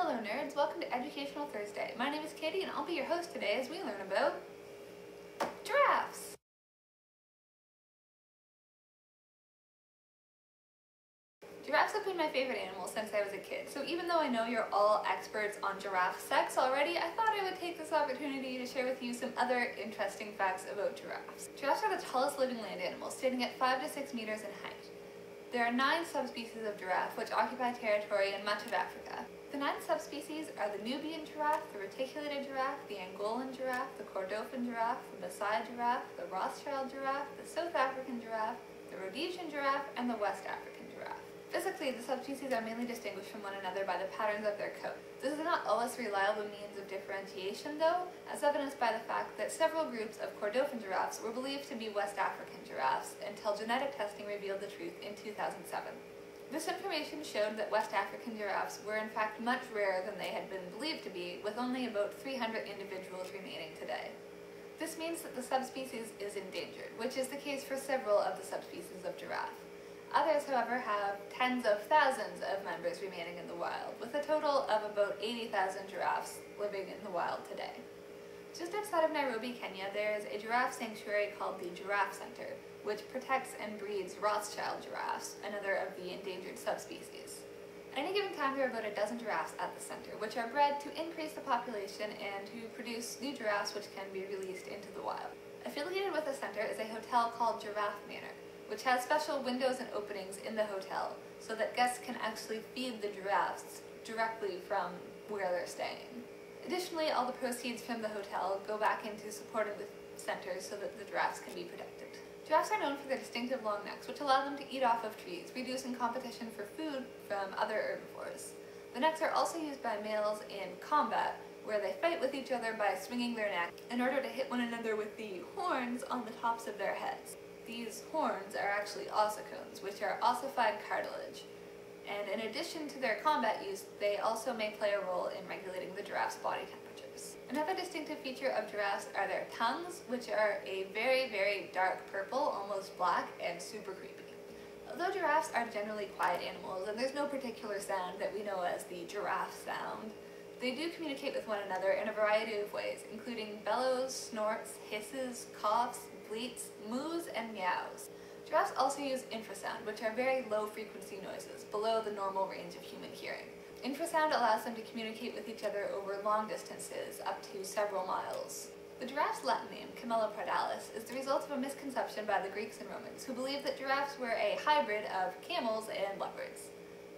Hello nerds, welcome to Educational Thursday. My name is Katie and I'll be your host today as we learn about giraffes. Giraffes have been my favorite animal since I was a kid, so even though I know you're all experts on giraffe sex already, I thought I would take this opportunity to share with you some other interesting facts about giraffes. Giraffes are the tallest living land animals, standing at 5 to 6 meters in height. There are nine subspecies of giraffe which occupy territory in much of Africa. The nine subspecies are the Nubian giraffe, the reticulated giraffe, the Angolan giraffe, the Kordofan giraffe, the Maasai giraffe, the Rothschild giraffe, the South African giraffe, the Rhodesian giraffe, and the West African Physically, the subspecies are mainly distinguished from one another by the patterns of their coat. This is not always reliable means of differentiation though, as evidenced by the fact that several groups of Kordofan giraffes were believed to be West African giraffes until genetic testing revealed the truth in 2007. This information showed that West African giraffes were in fact much rarer than they had been believed to be, with only about 300 individuals remaining today. This means that the subspecies is endangered, which is the case for several of the subspecies of giraffe. Others, however, have tens of thousands of members remaining in the wild, with a total of about 80,000 giraffes living in the wild today. Just outside of Nairobi, Kenya, there is a giraffe sanctuary called the Giraffe Center, which protects and breeds Rothschild giraffes, another of the endangered subspecies. At any given time, there are about a dozen giraffes at the center, which are bred to increase the population and to produce new giraffes which can be released into the wild. Affiliated with the center is a hotel called Giraffe Manor, which has special windows and openings in the hotel so that guests can actually feed the giraffes directly from where they're staying. Additionally, all the proceeds from the hotel go back into supporting the center so that the giraffes can be protected. Giraffes are known for their distinctive long necks, which allow them to eat off of trees, reducing competition for food from other herbivores. The necks are also used by males in combat, where they fight with each other by swinging their neck in order to hit one another with the horns on the tops of their heads. These horns are actually ossicones, which are ossified cartilage, and in addition to their combat use, they also may play a role in regulating the giraffe's body temperatures. Another distinctive feature of giraffes are their tongues, which are a very, very dark purple, almost black, and super creepy. Although giraffes are generally quiet animals, and there's no particular sound that we know as the giraffe sound, they do communicate with one another in a variety of ways, including bellows, snorts, hisses, coughs, bleats, moos, and meows. Giraffes also use infrasound, which are very low frequency noises, below the normal range of human hearing. Infrasound allows them to communicate with each other over long distances, up to several miles. The giraffe's Latin name, camelopardalis, is the result of a misconception by the Greeks and Romans, who believed that giraffes were a hybrid of camels and leopards.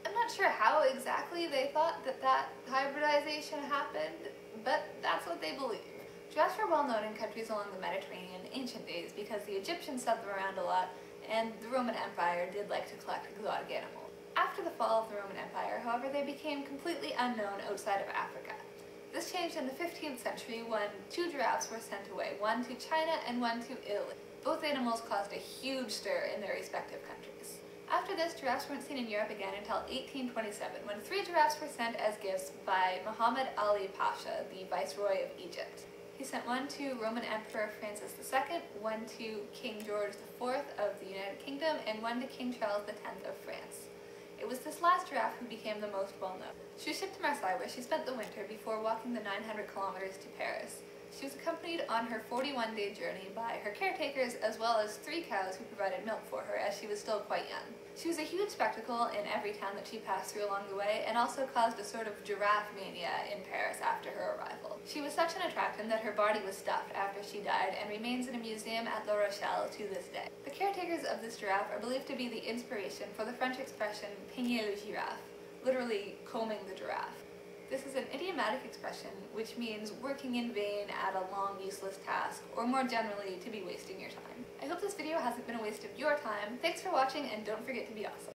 I'm not sure how exactly they thought that that hybridization happened, but that's what they believe. Giraffes were well known in countries along the Mediterranean in ancient days because the Egyptians sent them around a lot and the Roman Empire did like to collect exotic animals. After the fall of the Roman Empire, however, they became completely unknown outside of Africa. This changed in the 15th century when two giraffes were sent away, one to China and one to Italy. Both animals caused a huge stir in their respective countries. After this, giraffes weren't seen in Europe again until 1827, when three giraffes were sent as gifts by Muhammad Ali Pasha, the Viceroy of Egypt. He sent one to Roman Emperor Francis II, one to King George IV of the United Kingdom, and one to King Charles X of France. It was this last giraffe who became the most well-known. She was shipped to Marseille where she spent the winter before walking the 900 kilometers to Paris. She was accompanied on her 41-day journey by her caretakers as well as three cows who provided milk for her as she was still quite young. She was a huge spectacle in every town that she passed through along the way and also caused a sort of giraffe mania in Paris. She was such an attraction that her body was stuffed after she died and remains in a museum at La Rochelle to this day. The caretakers of this giraffe are believed to be the inspiration for the French expression peigner le girafe, literally combing the giraffe. This is an idiomatic expression which means working in vain at a long useless task, or more generally, to be wasting your time. I hope this video hasn't been a waste of your time. Thanks for watching and don't forget to be awesome.